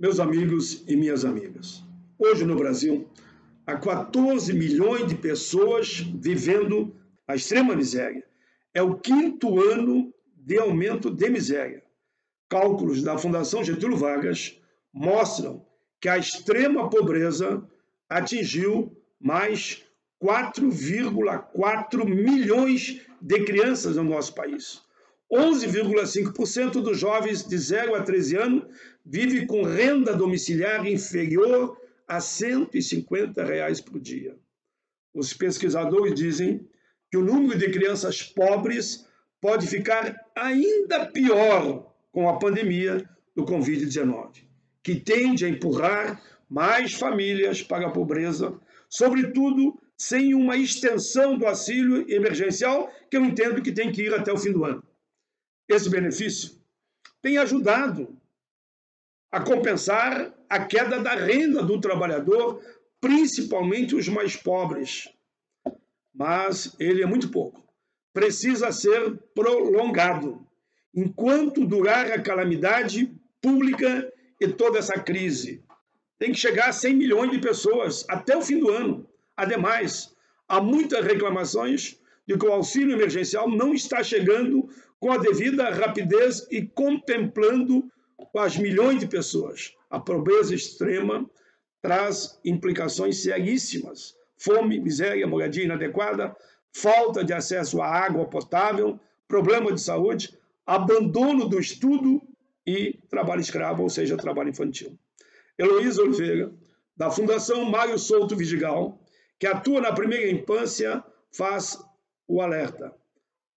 Meus amigos e minhas amigas, hoje no Brasil há 14 milhões de pessoas vivendo a extrema miséria. É o quinto ano de aumento de miséria. Cálculos da Fundação Getúlio Vargas mostram que a extrema pobreza atingiu mais 4,4 milhões de crianças no nosso país. 11,5% dos jovens de 0 a 13 anos vive com renda domiciliar inferior a 150 reais por dia. Os pesquisadores dizem que o número de crianças pobres pode ficar ainda pior com a pandemia do Covid-19, que tende a empurrar mais famílias para a pobreza, sobretudo sem uma extensão do auxílio emergencial, que eu entendo que tem que ir até o fim do ano. Esse benefício tem ajudado a compensar a queda da renda do trabalhador, principalmente os mais pobres. Mas ele é muito pouco. Precisa ser prolongado. Enquanto durar a calamidade pública e toda essa crise. Tem que chegar a 100 milhões de pessoas até o fim do ano. Ademais, há muitas reclamações de que o auxílio emergencial não está chegando com a devida rapidez e contemplando as milhões de pessoas. A pobreza extrema traz implicações seríssimas: fome, miséria, moradia inadequada, falta de acesso à água potável, problema de saúde, abandono do estudo e trabalho escravo, ou seja, trabalho infantil. Heloísa Oliveira, da Fundação Mário Souto Vidigal, que atua na primeira infância, faz o alerta.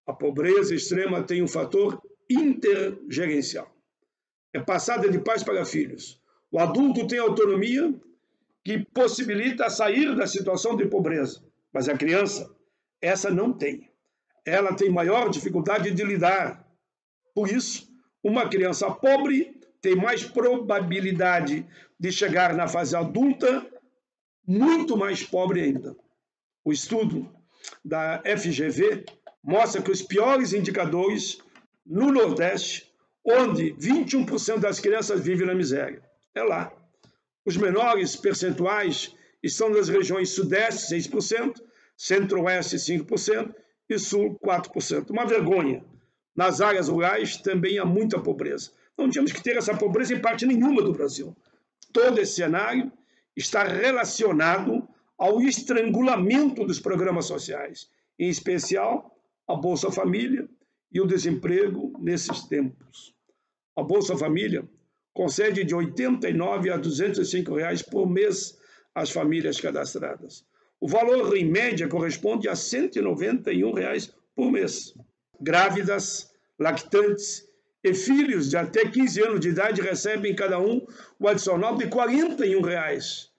A pobreza extrema tem um fator intergerencial é passada de pais para filhos. O adulto tem autonomia que possibilita sair da situação de pobreza, mas a criança, essa não tem. Ela tem maior dificuldade de lidar. Por isso, uma criança pobre tem mais probabilidade de chegar na fase adulta muito mais pobre ainda. O estudo da FGV mostra que os piores indicadores no Nordeste onde 21% das crianças vivem na miséria. É lá. Os menores percentuais estão nas regiões Sudeste, 6%, Centro-Oeste, 5% e Sul, 4%. Uma vergonha. Nas áreas rurais também há muita pobreza. Não tínhamos que ter essa pobreza em parte nenhuma do Brasil. Todo esse cenário está relacionado ao estrangulamento dos programas sociais, em especial a Bolsa Família e o desemprego nesses tempos. A Bolsa Família concede de R$ 89 a 205 reais por mês às famílias cadastradas. O valor, em média, corresponde a 191 reais por mês. Grávidas, lactantes e filhos de até 15 anos de idade recebem cada um o adicional de 41 reais,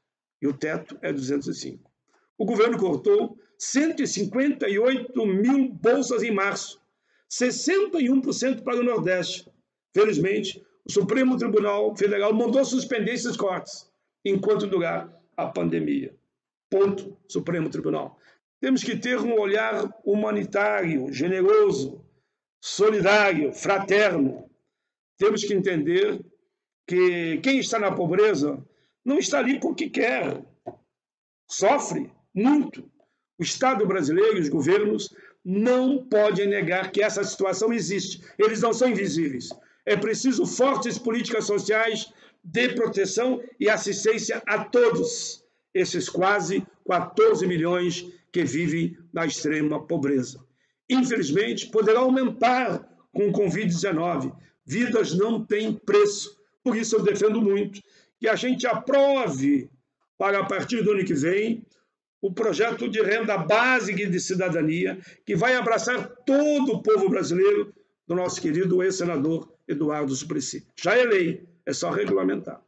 e o teto é 205. O governo cortou 158 mil bolsas em março, 61% para o Nordeste, Felizmente, o Supremo Tribunal Federal mandou suspender esses cortes enquanto durar a pandemia. Ponto, Supremo Tribunal. Temos que ter um olhar humanitário, generoso, solidário, fraterno. Temos que entender que quem está na pobreza não está ali porque quer. Sofre muito. O Estado brasileiro e os governos não podem negar que essa situação existe. Eles não são invisíveis. É preciso fortes políticas sociais de proteção e assistência a todos esses quase 14 milhões que vivem na extrema pobreza. Infelizmente, poderá aumentar com o Covid-19. Vidas não têm preço. Por isso, eu defendo muito que a gente aprove, para a partir do ano que vem, o projeto de renda básica e de cidadania, que vai abraçar todo o povo brasileiro, do nosso querido ex-senador Eduardo Suplicy. Já é lei, é só regulamentar.